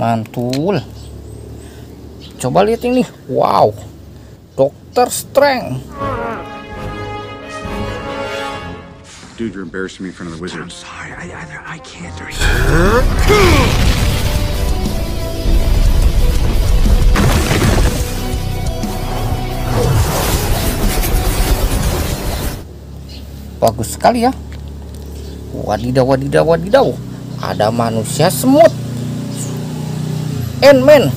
mantul. Coba lihat ini. Wow. Dokter Strength Dude, you're embarrassing me in front of the wizards. Sorry, I, I, I can't. bagus sekali ya. Wadidaw wadidaw wadidaw. Ada manusia semut Ant-Man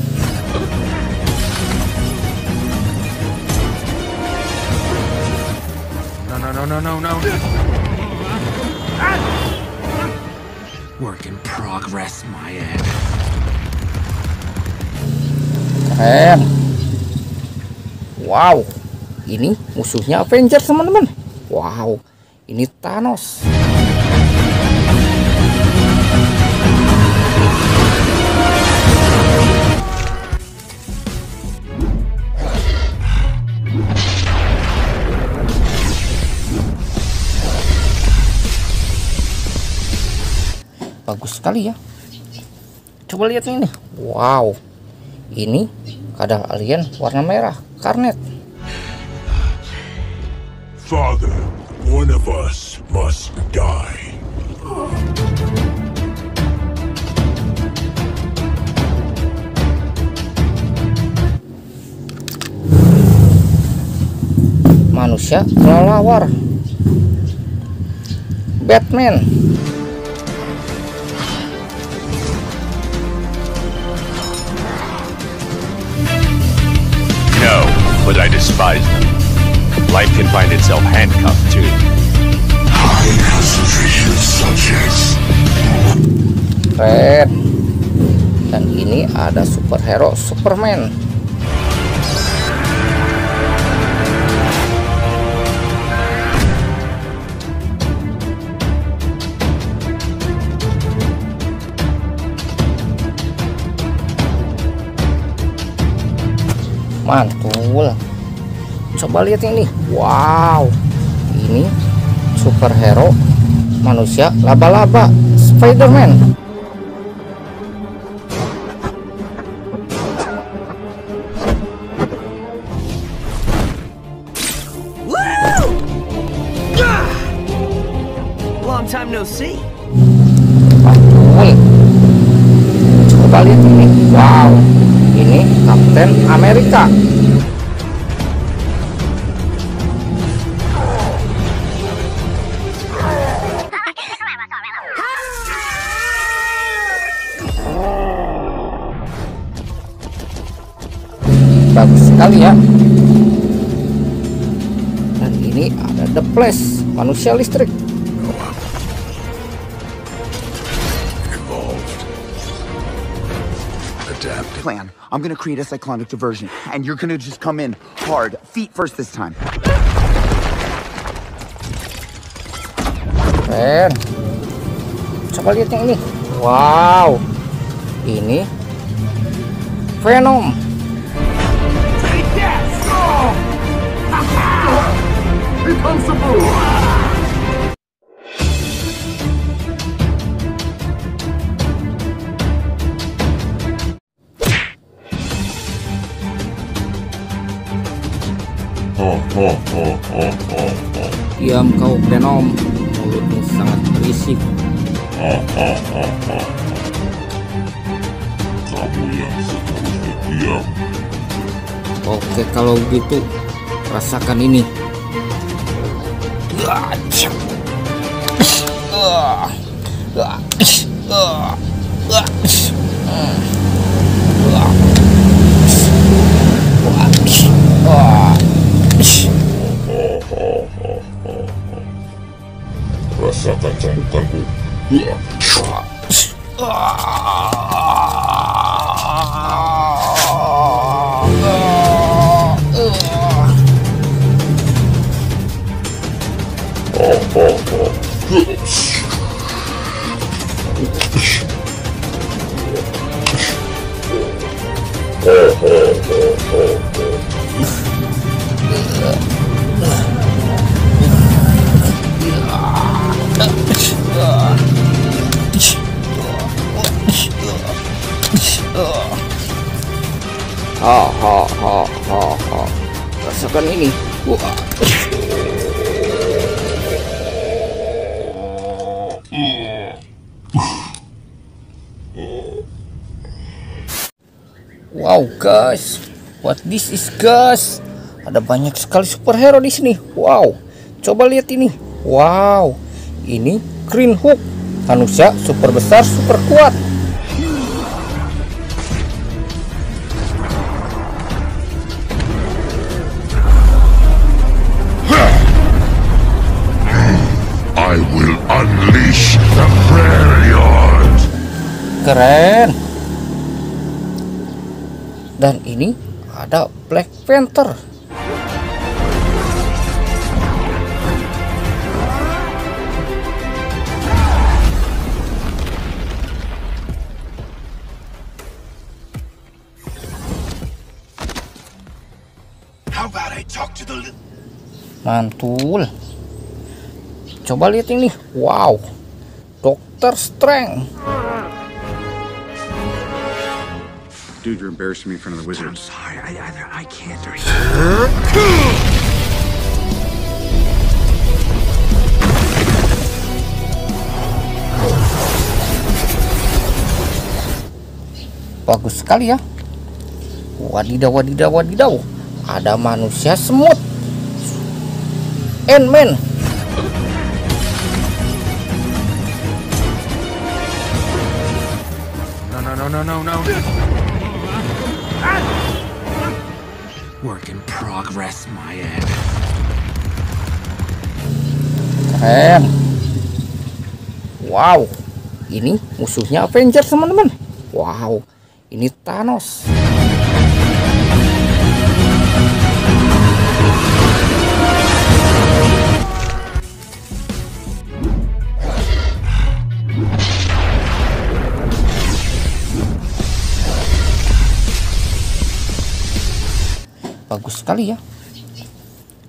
No, no, no, no, no, no. Work in progress, my end. keren wow. Ini musuhnya Avengers teman-teman. Wow. Ini Thanos bagus sekali ya. Coba lihat ini. Wow. Ini kadal alien warna merah karnet. Father, one of us must die. manusia kelelawar. Batman but I despise them. Life can find itself handcuffed too. High concentration subjects. keren dan ini ada superhero Superman mantul. Coba lihat ini. Wow. Ini superhero manusia laba-laba. Spiderman bagus sekali ya. Dan ini ada The Flash manusia listrik. Plan. I'm gonna create a cyclonic diversion, and you're gonna just come in hard, feet first this time. keren. Coba lihat yang ini. Wow. Ini Venom Diam kau Venom. Mulutmu sangat berisik. Kamu yang seharusnya diam. Oke kalau gitu rasakan ini. Rasakan cambukanku. Ha ha ha ha ha rasakan ini Wah. Wow guys, what this is guys? Ada banyak sekali superhero di sini. Wow, coba lihat ini. Wow, ini Green Hook, manusia super besar, super kuat. Keren. Dan ini ada Black Panther. Mantul. Coba lihat ini. Wow. Dokter Strange. Dude, you're embarrassing me in front of the I'm wizards. sorry. I either I can't or Bagus sekali ya. Wadidaw, wadidaw, wadidaw. Ada manusia semut. Ant-Man. No, no, no, no, no, no. Work in progress, my end. Keren. Wow. Ini musuhnya Avengers, teman-teman. Wow. Ini Thanos. Bagus sekali ya.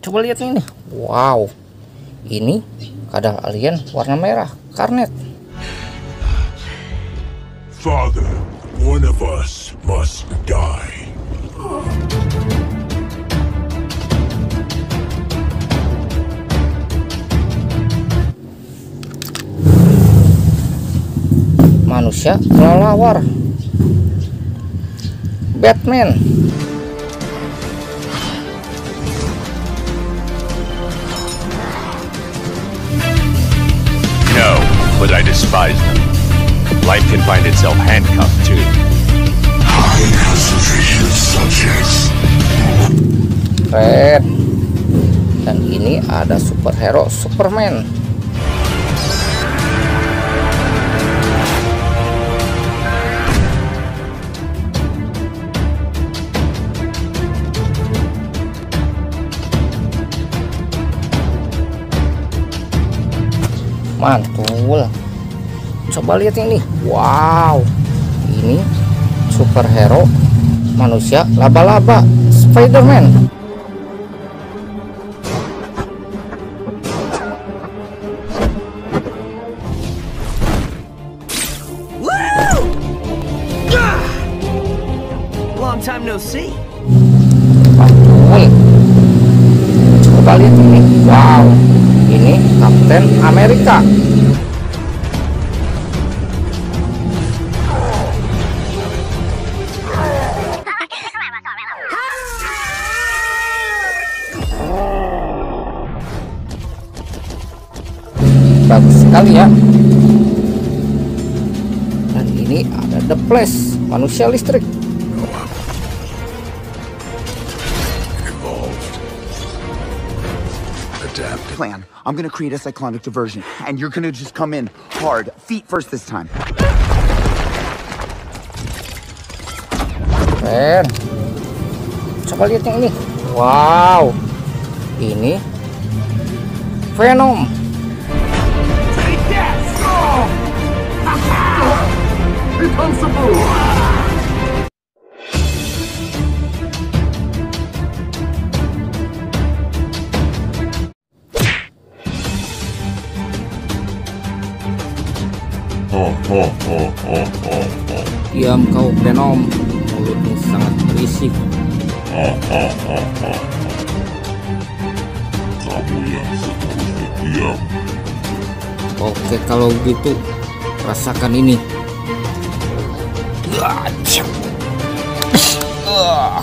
Coba lihat ini. Wow. Ini kadal alien warna merah, Karnet. Father, one of us must die. Manusia kelelawar. Batman. Despise them. Life can find itself handcuffed too. Have sufficient subjects. Keren. Dan ini ada superhero Superman. Mantul. Coba lihat ini. Wow. Ini superhero manusia laba-laba Spider-Man. Long time no see. Coba lihat ini. Wow. Ini Kapten Amerika. Dan ini ada The Flash, manusia listrik. Plan. I'm gonna create a cyclonic diversion, and you're gonna just come in hard, feet first this time. Keren. Coba lihat yang ini. Wow. Ini Venom. Diam kau Venom. Mulutmu sangat berisi impresif. Kamu yang seterusnya diam. Oke kalau gitu rasakan ini. Ah, cium. Ah,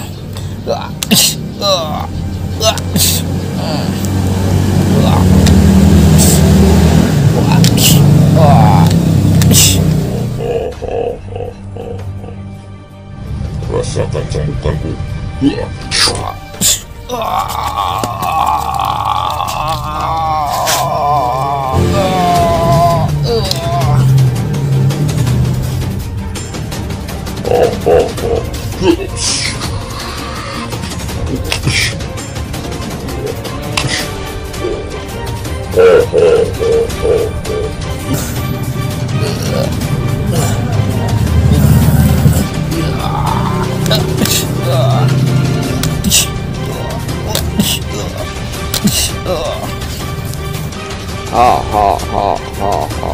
Ha ha ha ha ha.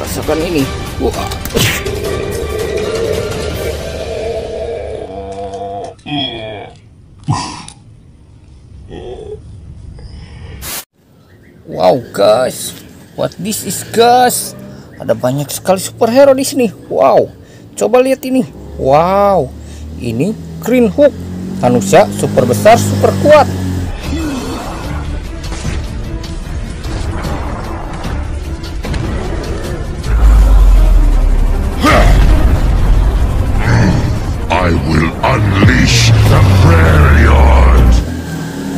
Rasakan ini. Wow guys, what this is guys? Ada banyak sekali superhero di sini. Wow, coba lihat ini. Wow, ini Green Hook, manusia super besar, super kuat.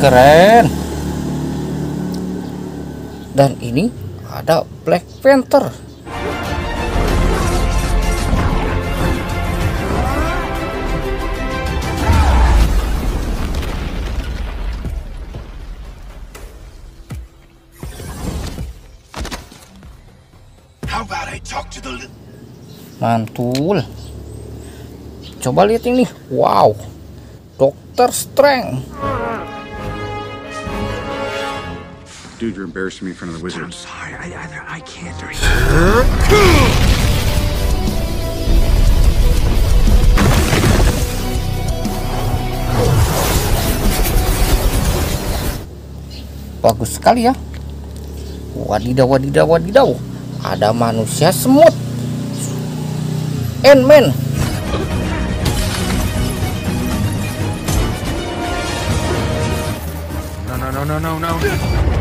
Keren. Dan ini ada Black Panther. Mantul. Coba lihat ini. Wow. Dokter Strange. Dude, you're embarrassing me in front of the I'm sorry. I either I can't or you. Bagus sekali ya. Wadidaw, wadidaw, wadidaw. Ada manusia semut. Ant-Man. No, no, no, no, no, no.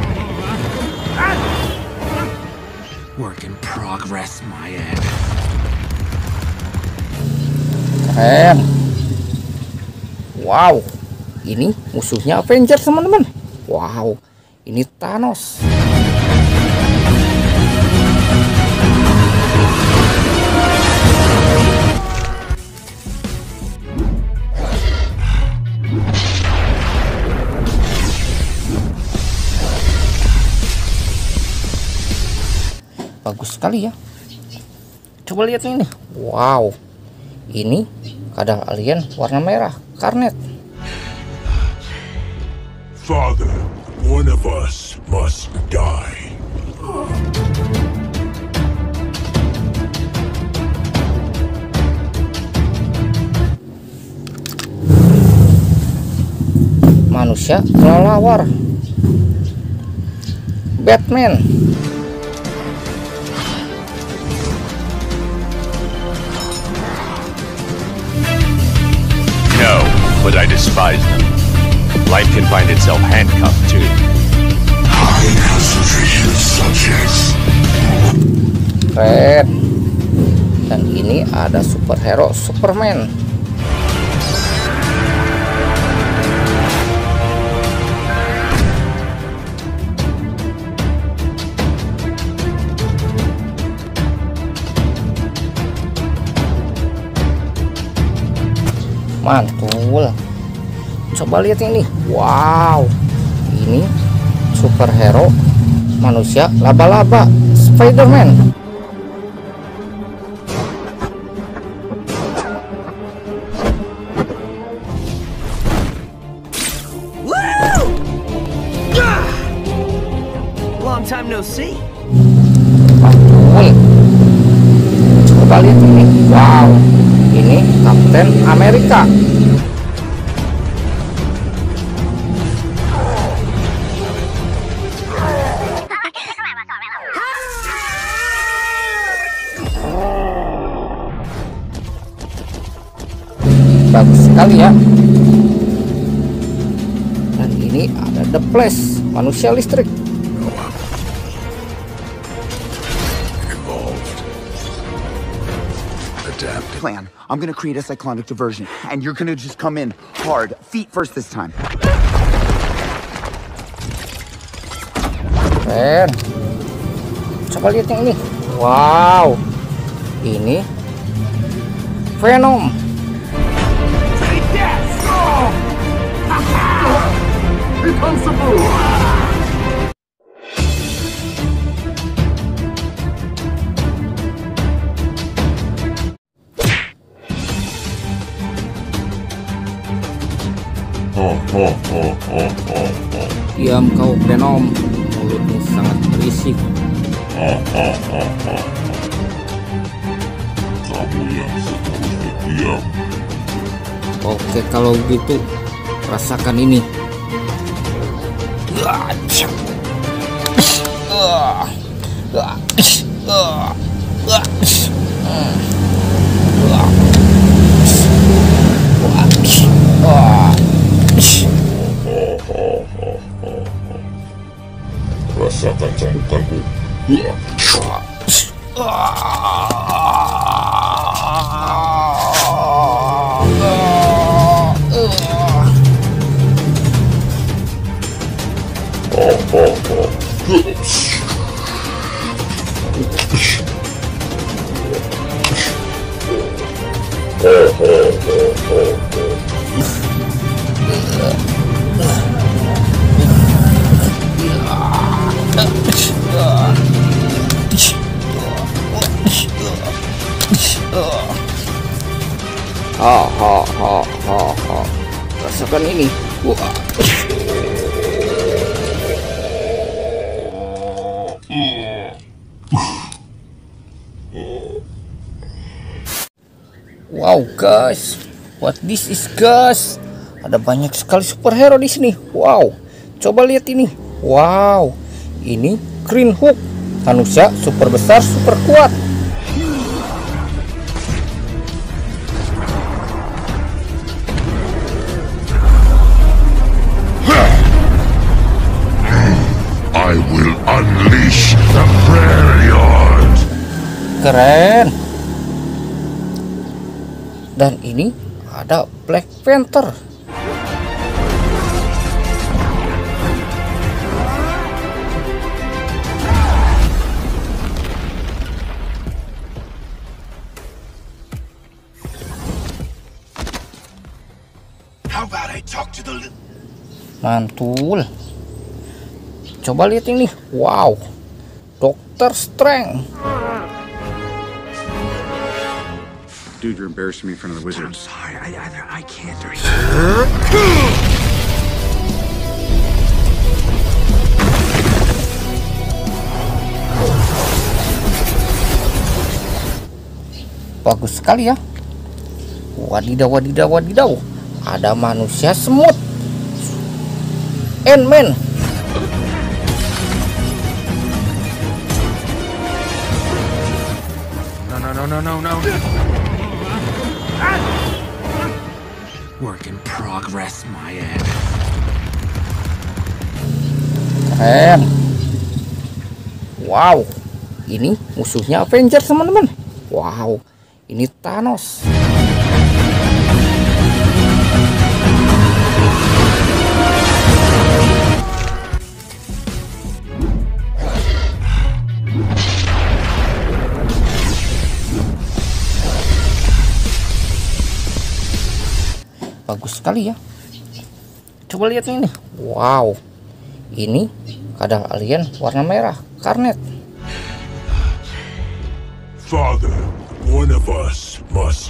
Work in progress, my end. Keren. Wow. Ini musuhnya Avengers, teman-teman. Wow. Ini Thanos. Bagus sekali ya. Coba lihat ini. Wow. Ini kadang alien warna merah, Karnet. Father, one of us must die. Manusia kelelawar. Batman. But I despise them. Life can find itself handcuffed too. I concentrated subjects. Keren. Dan ini ada superhero Superman. Mantul. Coba lihat ini. Wow. Ini superhero manusia laba-laba Spider-Man. Long time no see. Coba lihat ini. Wow. Ini Kapten Amerika. Sekali ya dan ini ada The Flash manusia listrik Evolved. Plan. I'm gonna create a cyclonic diversion, and you're gonna just come in hard, feet first this time. keren coba lihat yang ini wow ini Venom Diam kau Venom. Mulutmu sangat berisik. Kamu yang seterusnya diam. Oke kalau gitu Rasakan ini Rasakan cambukanku. Wow guys, what this is guys? Ada banyak sekali superhero di sini. Wow, coba lihat ini. Wow, ini Green Hook, manusia super besar, super kuat. I will unleash the. Keren. Dan ini ada Black Panther. Mantul. Coba lihat ini. Wow. Dokter Strange. Dude, you're embarrassing me in front of the I'm wizards. sorry. I, either I can't or you. Bagus sekali ya. Wadidaw, wadidaw, wadidaw. Ada manusia semut. Ant-Man. No, no, no, no, no, no. Work in progress, my end. Keren. Wow. Ini musuhnya Avengers, teman-teman. Wow. Ini Thanos. Bagus sekali ya. Coba lihat ini. Wow. Ini kadal alien warna merah, Karnet. Father, one of us must